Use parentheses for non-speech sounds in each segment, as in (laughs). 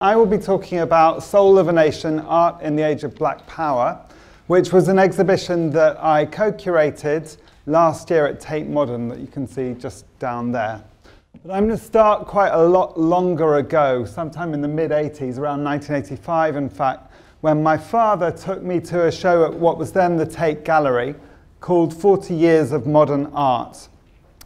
I will be talking about Soul of a Nation Art in the Age of Black Power, which was an exhibition that I co curated last year at Tate Modern that you can see just down there. But I'm going to start quite a lot longer ago, sometime in the mid 80s, around 1985, in fact, when my father took me to a show at what was then the Tate Gallery called 40 Years of Modern Art.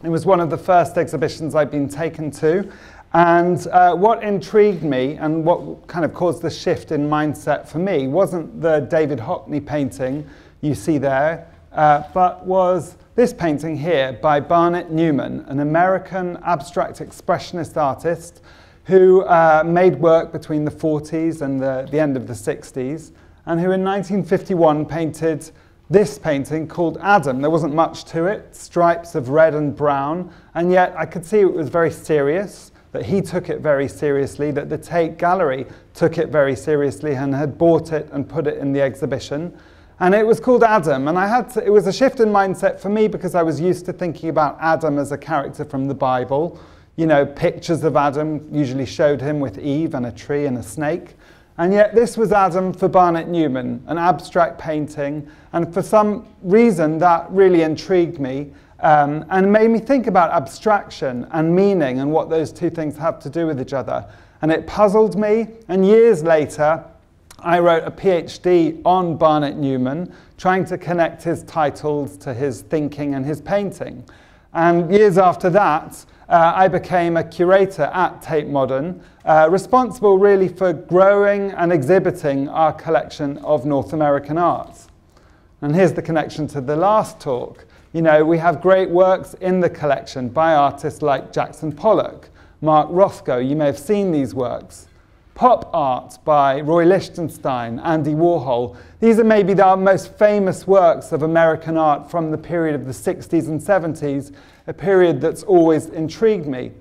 It was one of the first exhibitions I'd been taken to, and uh, what intrigued me and what kind of caused the shift in mindset for me wasn't the David Hockney painting you see there, uh, but was this painting here by Barnett Newman, an American abstract expressionist artist who uh, made work between the 40s and the, the end of the 60s, and who in 1951 painted this painting called Adam. There wasn't much to it, stripes of red and brown, and yet I could see it was very serious that he took it very seriously, that the Tate Gallery took it very seriously and had bought it and put it in the exhibition. And it was called Adam, and I had to, it was a shift in mindset for me because I was used to thinking about Adam as a character from the Bible. You know, pictures of Adam usually showed him with Eve and a tree and a snake. And yet this was Adam for Barnett Newman, an abstract painting, and for some reason that really intrigued me um, and made me think about abstraction and meaning and what those two things have to do with each other. And it puzzled me, and years later, I wrote a PhD on Barnett Newman, trying to connect his titles to his thinking and his painting. And years after that, uh, I became a curator at Tate Modern, uh, responsible really for growing and exhibiting our collection of North American art. And here's the connection to the last talk. You know, we have great works in the collection by artists like Jackson Pollock, Mark Rothko, you may have seen these works. Pop art by Roy Lichtenstein, Andy Warhol. These are maybe the most famous works of American art from the period of the 60s and 70s, a period that's always intrigued me.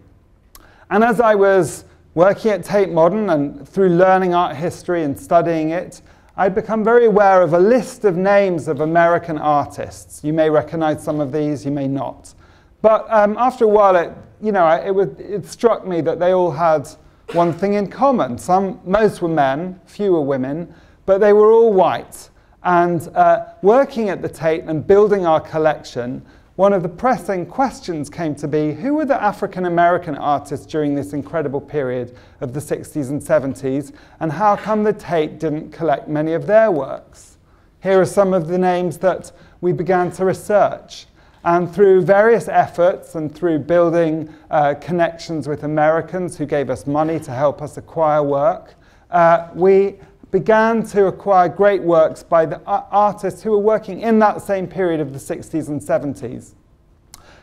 And as I was working at Tate Modern and through learning art history and studying it, I'd become very aware of a list of names of American artists. You may recognize some of these, you may not. But um, after a while, it, you know, it, it struck me that they all had one thing in common. Some, most were men, few were women, but they were all white. And uh, working at the Tate and building our collection, one of the pressing questions came to be who were the African American artists during this incredible period of the 60s and 70s, and how come the Tate didn't collect many of their works? Here are some of the names that we began to research. And through various efforts and through building uh, connections with Americans who gave us money to help us acquire work, uh, we began to acquire great works by the artists who were working in that same period of the 60s and 70s.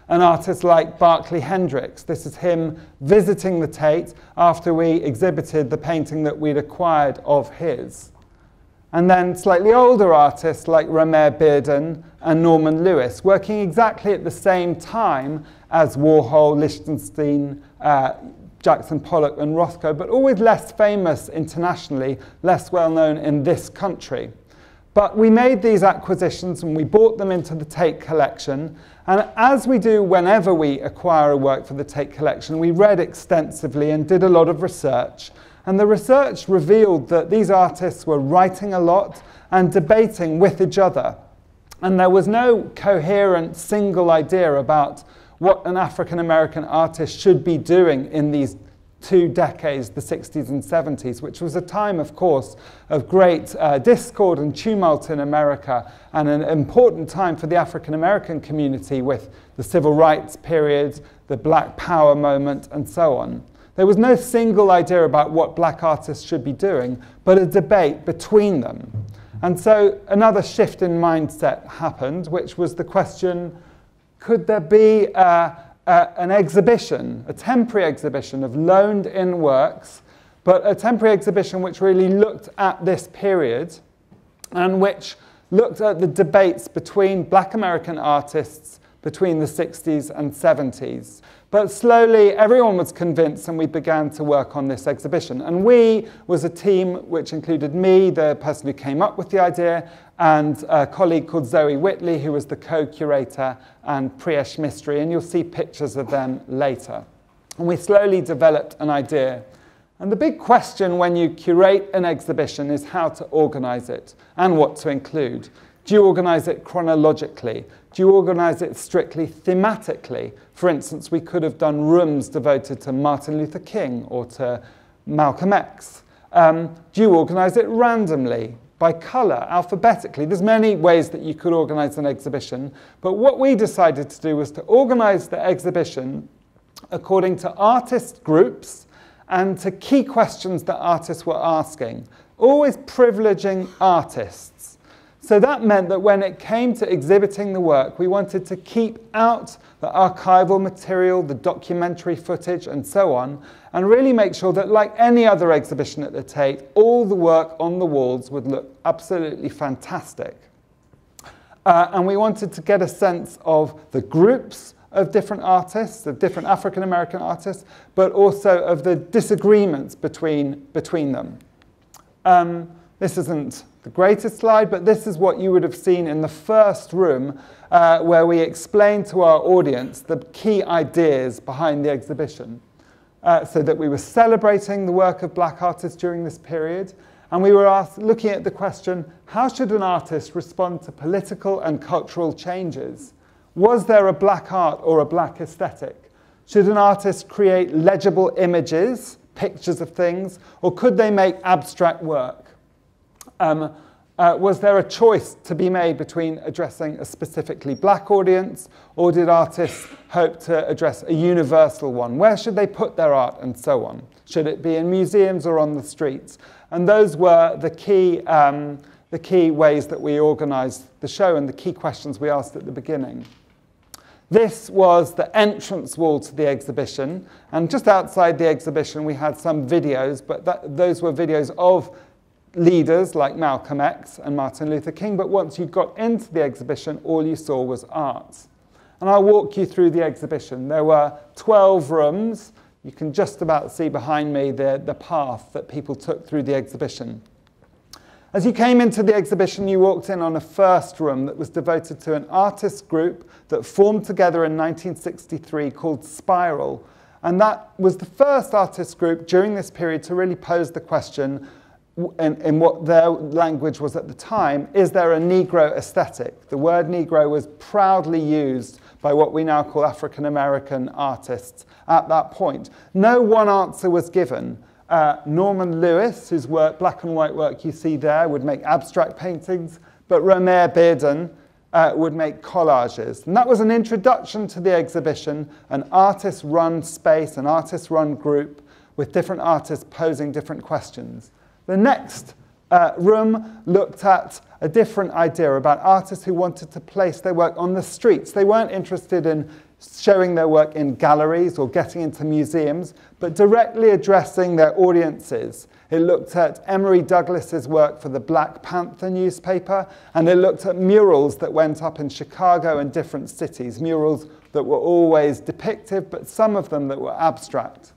An artist like Barkley Hendricks. This is him visiting the Tate after we exhibited the painting that we'd acquired of his. And then slightly older artists like Romare Bearden and Norman Lewis, working exactly at the same time as Warhol, Lichtenstein, uh, Jackson Pollock and Rothko, but always less famous internationally, less well known in this country. But we made these acquisitions and we bought them into the Tate collection. And as we do whenever we acquire a work for the Tate collection, we read extensively and did a lot of research. And the research revealed that these artists were writing a lot and debating with each other. And there was no coherent single idea about what an African American artist should be doing in these two decades, the 60s and 70s, which was a time, of course, of great uh, discord and tumult in America, and an important time for the African American community with the civil rights period, the Black Power moment, and so on. There was no single idea about what black artists should be doing, but a debate between them. And so another shift in mindset happened, which was the question could there be a, a, an exhibition, a temporary exhibition of loaned in works, but a temporary exhibition which really looked at this period and which looked at the debates between black American artists between the 60s and 70s. But slowly, everyone was convinced, and we began to work on this exhibition. And we was a team which included me, the person who came up with the idea, and a colleague called Zoe Whitley, who was the co-curator, and Priyesh Mistry, and you'll see pictures of them later. And we slowly developed an idea. And the big question when you curate an exhibition is how to organize it and what to include. Do you organize it chronologically? Do you organize it strictly thematically? For instance, we could have done rooms devoted to Martin Luther King or to Malcolm X. Um, do you organize it randomly, by color, alphabetically? There's many ways that you could organize an exhibition, but what we decided to do was to organize the exhibition according to artist groups and to key questions that artists were asking, always privileging artists. So that meant that when it came to exhibiting the work, we wanted to keep out the archival material, the documentary footage, and so on, and really make sure that, like any other exhibition at the Tate, all the work on the walls would look absolutely fantastic. Uh, and we wanted to get a sense of the groups of different artists, of different African American artists, but also of the disagreements between, between them. Um, this isn't the greatest slide, but this is what you would have seen in the first room uh, where we explained to our audience the key ideas behind the exhibition. Uh, so that we were celebrating the work of black artists during this period, and we were asked, looking at the question, how should an artist respond to political and cultural changes? Was there a black art or a black aesthetic? Should an artist create legible images, pictures of things, or could they make abstract work? Um, uh, was there a choice to be made between addressing a specifically black audience, or did artists hope to address a universal one? Where should they put their art, and so on? Should it be in museums or on the streets? And those were the key, um, the key ways that we organized the show and the key questions we asked at the beginning. This was the entrance wall to the exhibition, and just outside the exhibition we had some videos, but that, those were videos of leaders like Malcolm X and Martin Luther King, but once you got into the exhibition, all you saw was art. And I'll walk you through the exhibition. There were 12 rooms. You can just about see behind me the, the path that people took through the exhibition. As you came into the exhibition, you walked in on a first room that was devoted to an artist group that formed together in 1963 called Spiral. And that was the first artist group during this period to really pose the question, in, in what their language was at the time, is there a Negro aesthetic? The word Negro was proudly used by what we now call African American artists at that point. No one answer was given. Uh, Norman Lewis, whose work, black and white work you see there, would make abstract paintings, but Romare Bearden uh, would make collages. And that was an introduction to the exhibition, an artist-run space, an artist-run group with different artists posing different questions. The next uh, room looked at a different idea about artists who wanted to place their work on the streets. They weren't interested in showing their work in galleries or getting into museums, but directly addressing their audiences. It looked at Emory Douglas's work for the Black Panther newspaper, and it looked at murals that went up in Chicago and different cities, murals that were always depictive, but some of them that were abstract.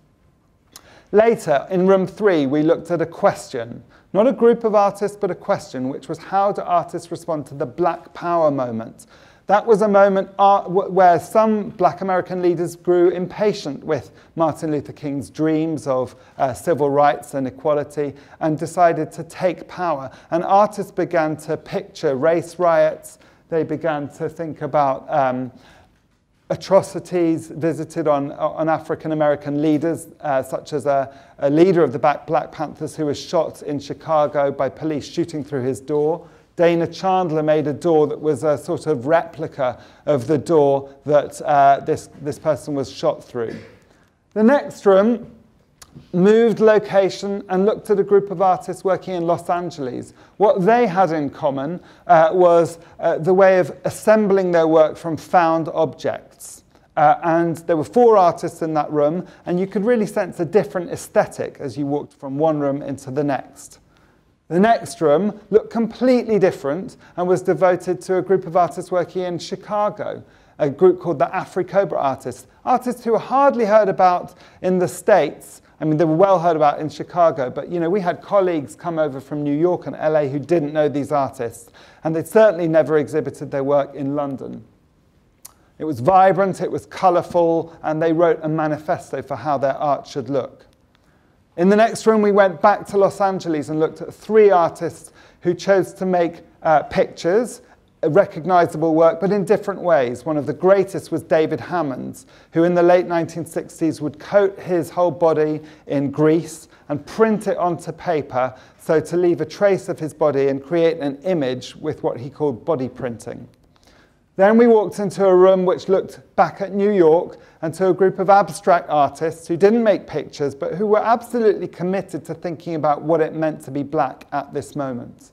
Later, in room three, we looked at a question. Not a group of artists, but a question, which was how do artists respond to the Black Power moment? That was a moment uh, where some black American leaders grew impatient with Martin Luther King's dreams of uh, civil rights and equality and decided to take power. And artists began to picture race riots. They began to think about um, atrocities visited on, on African American leaders, uh, such as a, a leader of the Black Panthers who was shot in Chicago by police shooting through his door. Dana Chandler made a door that was a sort of replica of the door that uh, this, this person was shot through. The next room moved location and looked at a group of artists working in Los Angeles. What they had in common uh, was uh, the way of assembling their work from found objects. Uh, and there were four artists in that room, and you could really sense a different aesthetic as you walked from one room into the next. The next room looked completely different and was devoted to a group of artists working in Chicago, a group called the AfriCOBRA Artists, artists who were hardly heard about in the States. I mean, they were well heard about in Chicago, but you know, we had colleagues come over from New York and LA who didn't know these artists, and they'd certainly never exhibited their work in London. It was vibrant, it was colourful, and they wrote a manifesto for how their art should look. In the next room, we went back to Los Angeles and looked at three artists who chose to make uh, pictures, recognizable work, but in different ways. One of the greatest was David Hammons, who in the late 1960s would coat his whole body in grease and print it onto paper so to leave a trace of his body and create an image with what he called body printing. Then we walked into a room which looked back at New York and to a group of abstract artists who didn't make pictures but who were absolutely committed to thinking about what it meant to be black at this moment.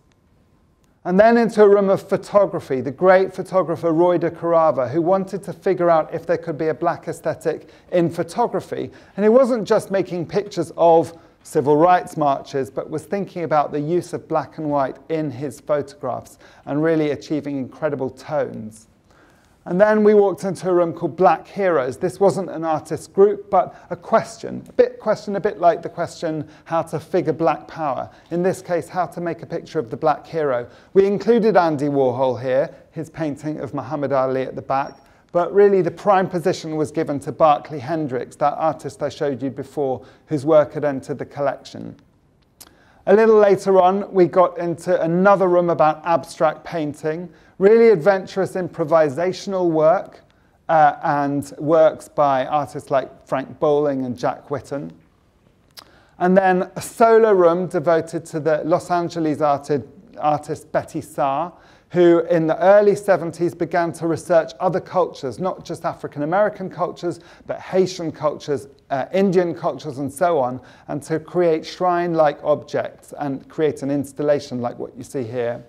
And then into a room of photography, the great photographer Roy DeCarava, who wanted to figure out if there could be a black aesthetic in photography. And he wasn't just making pictures of civil rights marches, but was thinking about the use of black and white in his photographs and really achieving incredible tones. And then we walked into a room called Black Heroes. This wasn't an artist group, but a question, a bit question, a bit like the question how to figure black power. In this case, how to make a picture of the black hero. We included Andy Warhol here, his painting of Muhammad Ali at the back, but really the prime position was given to Barkley Hendricks, that artist I showed you before, whose work had entered the collection. A little later on, we got into another room about abstract painting, really adventurous improvisational work uh, and works by artists like Frank Bowling and Jack Whitten. And then a solo room devoted to the Los Angeles artist, artist Betty Saar, who in the early 70s began to research other cultures, not just African American cultures, but Haitian cultures, uh, Indian cultures, and so on, and to create shrine like objects and create an installation like what you see here.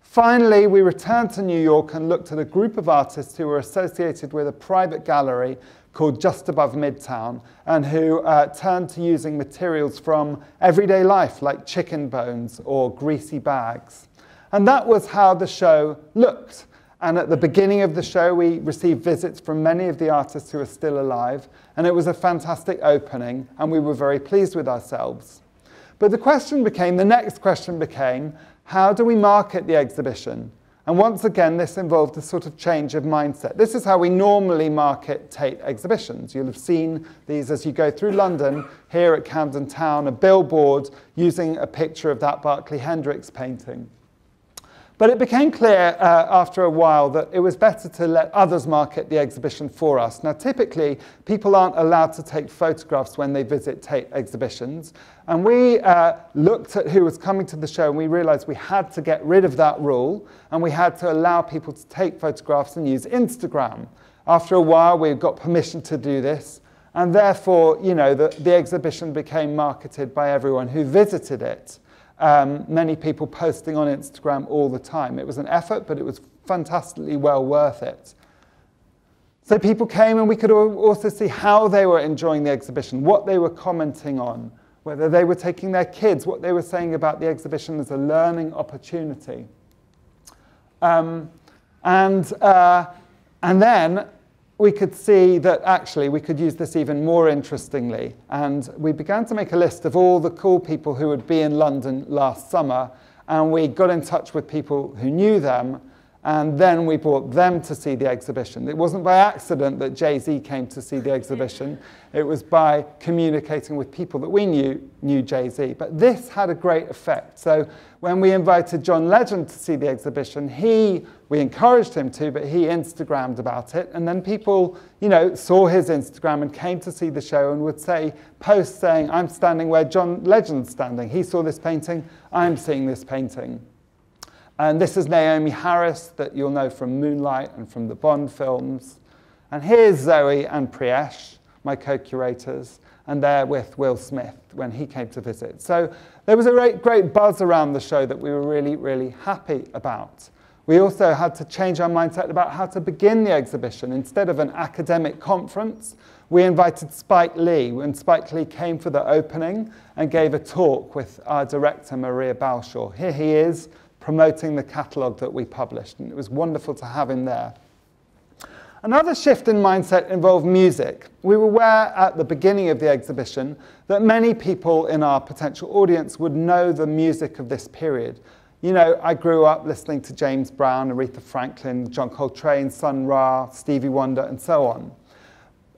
Finally, we returned to New York and looked at a group of artists who were associated with a private gallery called Just Above Midtown and who uh, turned to using materials from everyday life like chicken bones or greasy bags. And that was how the show looked. And at the beginning of the show, we received visits from many of the artists who are still alive. And it was a fantastic opening, and we were very pleased with ourselves. But the question became, the next question became, how do we market the exhibition? And once again, this involved a sort of change of mindset. This is how we normally market Tate exhibitions. You'll have seen these as you go through London, here at Camden Town, a billboard using a picture of that Barkley Hendricks painting. But it became clear uh, after a while that it was better to let others market the exhibition for us. Now, typically, people aren't allowed to take photographs when they visit Tate exhibitions. And we uh, looked at who was coming to the show and we realized we had to get rid of that rule and we had to allow people to take photographs and use Instagram. After a while, we got permission to do this. And therefore, you know, the, the exhibition became marketed by everyone who visited it um, many people posting on Instagram all the time. It was an effort, but it was fantastically well worth it. So people came and we could also see how they were enjoying the exhibition, what they were commenting on, whether they were taking their kids, what they were saying about the exhibition as a learning opportunity. Um, and, uh, and then we could see that actually we could use this even more interestingly. And we began to make a list of all the cool people who would be in London last summer. And we got in touch with people who knew them and then we brought them to see the exhibition. It wasn't by accident that Jay-Z came to see the (laughs) exhibition. It was by communicating with people that we knew knew Jay-Z. But this had a great effect. So when we invited John Legend to see the exhibition, he, we encouraged him to, but he Instagrammed about it. And then people, you know, saw his Instagram and came to see the show and would say, post saying, I'm standing where John Legend's standing. He saw this painting, I'm seeing this painting. And this is Naomie Harris that you'll know from Moonlight and from the Bond films. And here's Zoe and Priyesh, my co-curators, and they're with Will Smith when he came to visit. So there was a great, great buzz around the show that we were really, really happy about. We also had to change our mindset about how to begin the exhibition. Instead of an academic conference, we invited Spike Lee when Spike Lee came for the opening and gave a talk with our director, Maria Balshaw. Here he is promoting the catalogue that we published, and it was wonderful to have him there. Another shift in mindset involved music. We were aware at the beginning of the exhibition that many people in our potential audience would know the music of this period. You know, I grew up listening to James Brown, Aretha Franklin, John Coltrane, Sun Ra, Stevie Wonder, and so on.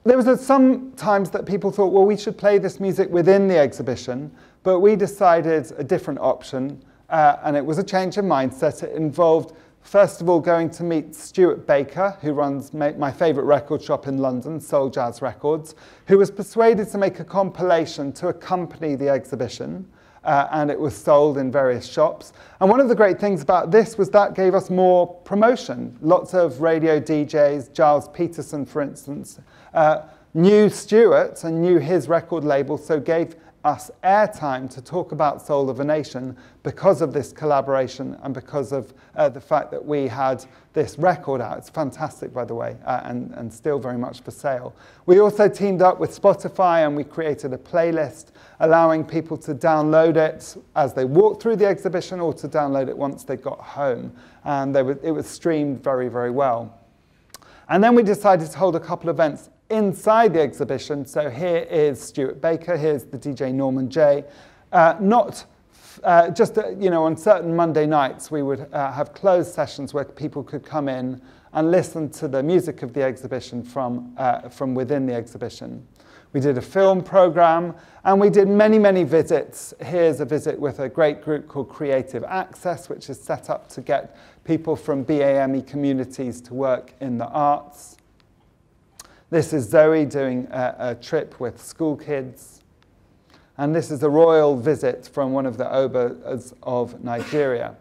there was some times that people thought, well, we should play this music within the exhibition, but we decided a different option, uh, and it was a change of mindset. It involved, first of all, going to meet Stuart Baker, who runs my, my favourite record shop in London, Soul Jazz Records, who was persuaded to make a compilation to accompany the exhibition uh, and it was sold in various shops. And one of the great things about this was that gave us more promotion. Lots of radio DJs, Gilles Peterson, for instance, uh, knew Stuart and knew his record label, so gave us airtime to talk about Soul of a Nation because of this collaboration and because of uh, the fact that we had this record out. It's fantastic, by the way, uh, and, and still very much for sale. We also teamed up with Spotify and we created a playlist allowing people to download it as they walk through the exhibition or to download it once they got home. And were, it was streamed very, very well. And then we decided to hold a couple of events inside the exhibition. So here is Stuart Baker, here's the DJ Norman Jay. Uh, not uh, just, uh, you know, on certain Monday nights, we would uh, have closed sessions where people could come in and listen to the music of the exhibition from, uh, from within the exhibition. We did a film program and we did many, many visits. Here's a visit with a great group called Creative Access, which is set up to get people from BAME communities to work in the arts. This is Zoe doing a, a trip with school kids. And this is a royal visit from one of the Obas of Nigeria.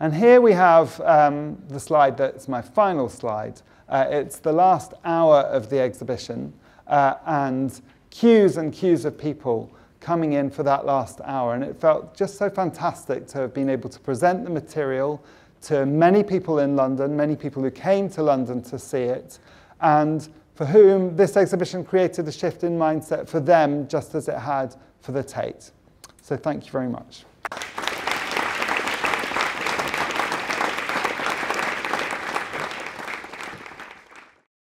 And here we have um, the slide that's my final slide. Uh, it's the last hour of the exhibition uh, and queues and queues of people coming in for that last hour. And it felt just so fantastic to have been able to present the material to many people in London, many people who came to London to see it, and for whom this exhibition created a shift in mindset for them just as it had for the Tate. So thank you very much.